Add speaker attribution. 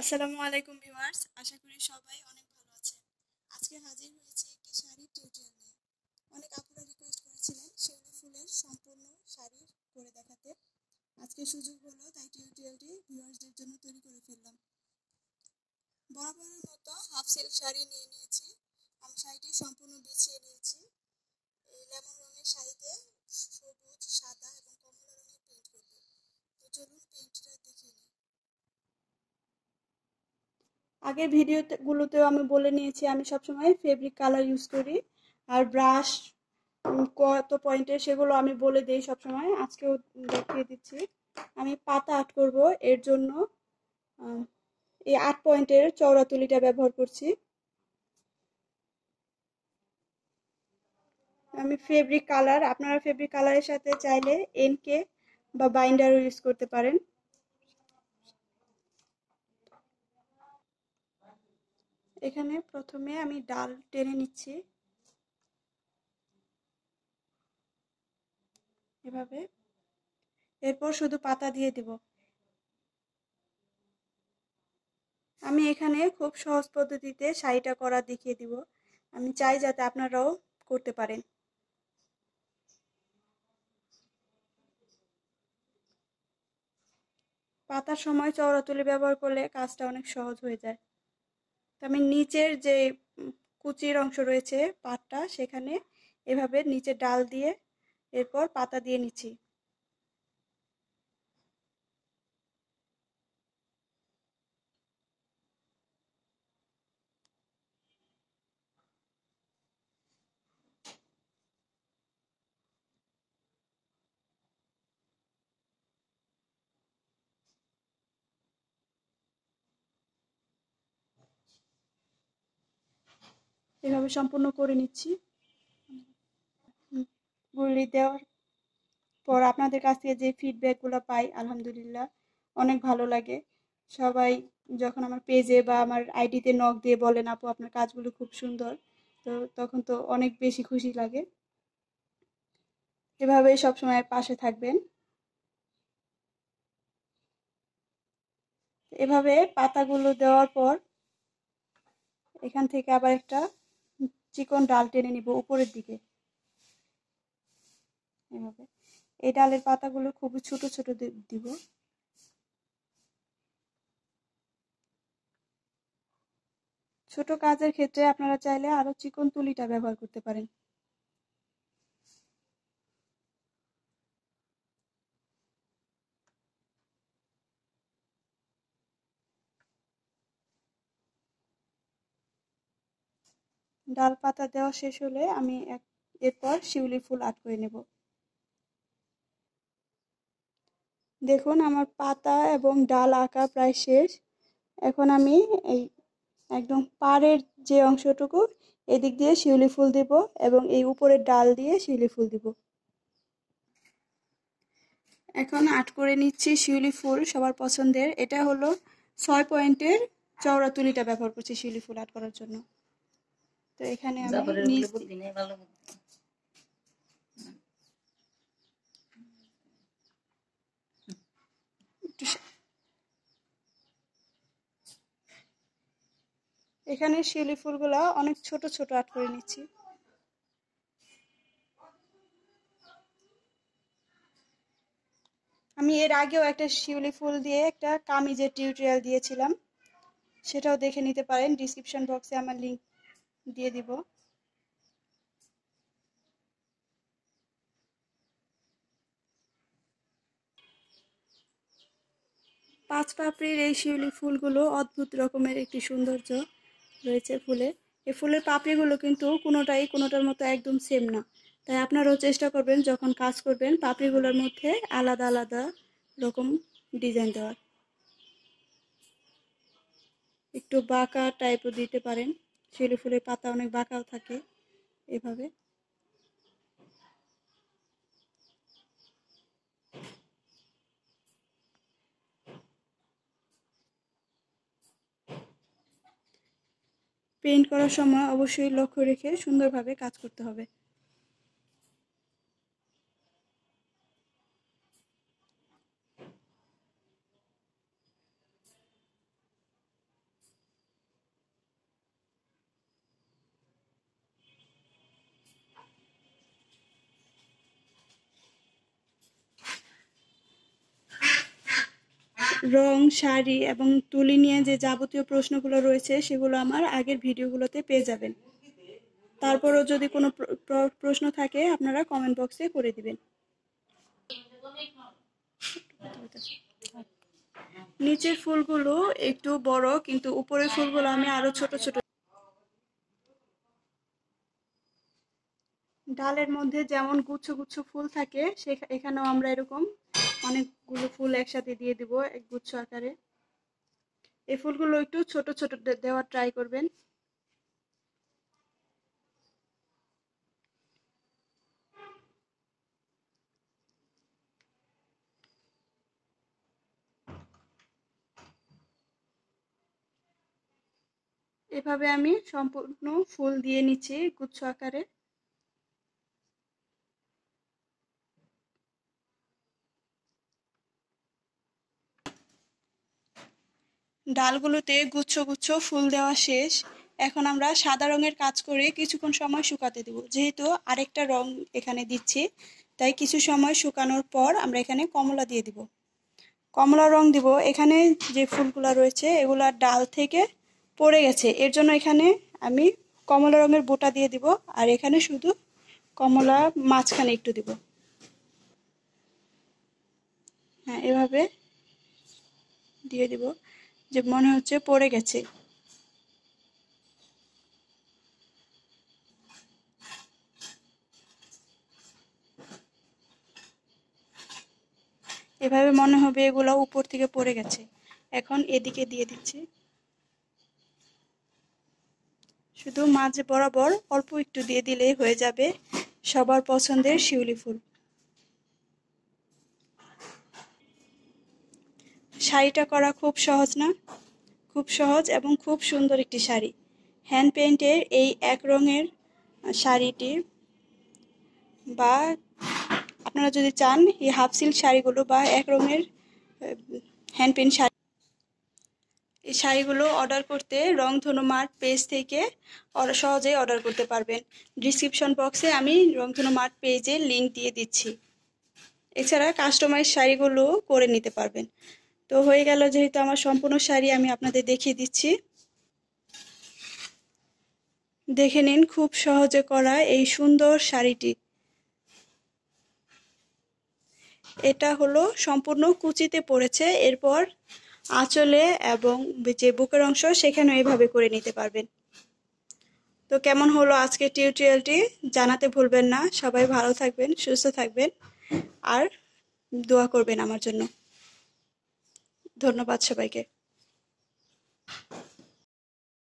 Speaker 1: আসসালামু আলাইকুম ভিউয়ার্স, আশা করি সবাই অনেক ভালো আছেন। আজকে হাজির হয়েছে একটি শাড়ির টিউটোরিয়াল নিয়ে। অনেক আপুরা রিকোয়েস্ট করেছিলেন শিউলি ফুলের সম্পূর্ণ শাড়ি করে দেখাতে। আজকে সুযোগ হলো, তাই টিউটোরিয়ালটি ভিউয়ার্সদের জন্য তৈরি করে ফেললাম। বরাবরের মতো হাফ সিল্ক শাড়ি নিয়ে নিয়েছি। আমি শাড়িটি সম্পূর্ণ বিছিয়ে নিয়েছি। এই লেমন রঙের শাড়িতে সবুজ, সাদা এবং কমলা রঙের পেইন্ট করব। তো চলুন পেইন্টটা দেখিয়ে আগের ভিডিওগুলোতেও আমি বলে নিয়েছি, আমি সবসময় ফেব্রিক কালার ইউজ করি। আর ব্রাশ কত পয়েন্টের সেগুলো আমি বলে দিই সবসময়। আজকেও দেখিয়ে দিচ্ছি। আমি পাতা আর্ট করব। এর জন্য এই আট পয়েন্টের চওড়া তুলিটা ব্যবহার করছি। আমি ফেব্রিক কালার আপনারা ফেব্রিক কালারের সাথে চাইলে এনকে বা বাইন্ডারও ইউজ করতে পারেন। এখানে প্রথমে আমি ডাল টেনে নিচ্ছি। এভাবে। এরপর শুধু পাতা দিয়ে দিব। আমি এখানে খুব সহজ পদ্ধতিতে শাড়িটা করা দেখিয়ে দিব। আমি চাই যাতে আপনারাও করতে পারেন। পাতার সময় চওড়া তুলি ব্যবহার করলে কাজটা অনেক সহজ হয়ে যায়। আমি নিচের যে কুচির অংশ রয়েছে পাটটা, সেখানে এভাবে নিচে ডাল দিয়ে এরপর পাতা দিয়ে নিচ্ছি। এভাবে সম্পূর্ণ করে নিচ্ছি। গুলি দেওয়ার পর আপনাদের কাছ থেকে যে ফিডব্যাকগুলো পাই, আলহামদুলিল্লাহ, অনেক ভালো লাগে। সবাই যখন আমার পেজে বা আমার আইডিতে নখ দিয়ে বলেন, আপু, আপনার কাজগুলো খুব সুন্দর। তো তখন তো অনেক বেশি খুশি লাগে। এভাবেই সবসময় পাশে থাকবেন। এভাবে পাতাগুলো দেওয়ার পর এখান থেকে আবার একটা চিকন ডাল টেনে নিব উপরের দিকে। এভাবে। এই ডালের পাতাগুলো খুব ছোট ছোট দিব। ছোট কাজের ক্ষেত্রে আপনারা চাইলে আরও চিকন তুলিটা ব্যবহার করতে পারেন। ডাল পাতা দেওয়া শেষ হলে আমি এক, এরপর শিউলি ফুল আট করে নেব। দেখুন আমার পাতা এবং ডাল আঁকা প্রায় শেষ। এখন আমি এই একদম পাড়ের যে অংশটুকু, এদিক দিয়ে শিউলি ফুল দিব এবং এই উপরের ডাল দিয়ে শিউলি ফুল দিব। এখন আট করে নিচ্ছি শিউলি ফুল সবার পছন্দের। এটা হলো ছয় পয়েন্টের চওড়া তুলিটা ব্যবহার করছি শিউলি ফুল আট করার জন্য। তো এখানে আমি এখানে শিউলি ফুলগুলা অনেক ছোট ছোট আট করে নিচ্ছি। আমি এর আগেও একটা শিউলি ফুল দিয়ে একটা কামিজের টিউটোরিয়াল দিয়েছিলাম। সেটাও দেখে নিতে পারেন ডিসক্রিপশন বক্সে আমার লিঙ্ক দিয়ে দিব। পাঁচ পাপড়ির এই শিউলি ফুলগুলো অদ্ভুত রকমের একটি সৌন্দর্য রয়েছে ফুলে। এই ফুলের পাপড়িগুলো কিন্তু কোনোটাই কোনোটার মতো একদম সেম না। তাই আপনারাও চেষ্টা করবেন যখন কাজ করবেন পাপড়িগুলোর মধ্যে আলাদা আলাদা রকম ডিজাইন দেওয়ার। একটু বাঁকা টাইপও দিতে পারেন। শিউলি ফুলের পাতা অনেক বাঁকাও থাকে এভাবে। পেইন্ট করার সময় অবশ্যই লক্ষ্য রেখে সুন্দরভাবে কাজ করতে হবে। রং, শাড়ি এবং তুলি নিয়ে যে যাবতীয় প্রশ্নগুলো রয়েছে সেগুলো আমার আগের ভিডিওগুলোতে পেয়ে যাবেন। তারপরও যদি কোনো প্রশ্ন থাকে আপনারা কমেন্ট বক্সে করে দিবেন। নিচের ফুলগুলো একটু বড় কিন্তু উপরের ফুলগুলো আমি আরও ছোট ছোট। ডালের মধ্যে যেমন গুচ্ছ গুচ্ছ ফুল থাকে সে এখানেও আমরা এরকম অনেকগুলো ফুল একসাথে দিয়ে দিব এক গুচ্ছ আকারে। এই ফুলগুলো একটু ছোট ছোট দেওয়ার ট্রাই করবেন। এভাবে আমি সম্পূর্ণ ফুল দিয়ে নিচ্ছি গুচ্ছ আকারে। ডালগুলোতে গুচ্ছ গুচ্ছ ফুল দেওয়া শেষ। এখন আমরা সাদা রঙের কাজ করে কিছুক্ষণ সময় শুকাতে দেব। যেহেতু আরেকটা রং এখানে দিচ্ছি, তাই কিছু সময় শুকানোর পর আমরা এখানে কমলা দিয়ে দিব। কমলা রং দিব। এখানে যে ফুলগুলো রয়েছে, এগুলা ডাল থেকে পড়ে গেছে। এর জন্য এখানে আমি কমলা রঙের বোটা দিয়ে দিব আর এখানে শুধু কমলা মাঝখানে একটু দিব। হ্যাঁ এভাবে দিয়ে দিব। যে মনে হচ্ছে পড়ে গেছে। এভাবে মনে হবে এগুলো উপর থেকে পড়ে গেছে। এখন এদিকে দিয়ে দিচ্ছি। শুধু মাঝে বরাবর অল্প একটু দিয়ে দিলেই হয়ে যাবে সবার পছন্দের শিউলি ফুল। শাড়িটা করা খুব সহজ না? খুব সহজ এবং খুব সুন্দর একটি শাড়ি। হ্যান্ড পেন্টের এই এক রঙের শাড়িটি বা আপনারা যদি চান, এই হাফ সিল্ক শাড়িগুলো বা এক রঙের হ্যান্ড পেন্ট শাড়ি, এই শাড়িগুলো অর্ডার করতে রংধনু মার্ট পেজ থেকে সহজেই অর্ডার করতে পারবেন। ডিসক্রিপশন বক্সে আমি রংধনু মার্ট পেজে লিঙ্ক দিয়ে দিচ্ছি। এছাড়া কাস্টমাইজ শাড়িগুলো করে নিতে পারবেন। তো হয়ে গেল যেহেতু আমার সম্পূর্ণ শাড়ি আমি আপনাদের দেখিয়ে দিচ্ছি। দেখে নিন খুব সহজে করা এই সুন্দর শাড়িটি। এটা হলো সম্পূর্ণ কুচিতে পড়েছে, এরপর আঁচলে এবং যে বুকের অংশ সেখানেও এভাবে করে নিতে পারবেন। তো কেমন হলো আজকে টিউটোরিয়ালটি জানাতে ভুলবেন না। সবাই ভালো থাকবেন, সুস্থ থাকবেন, আর দোয়া করবেন আমার জন্য। ধন্যবাদ সবাইকে।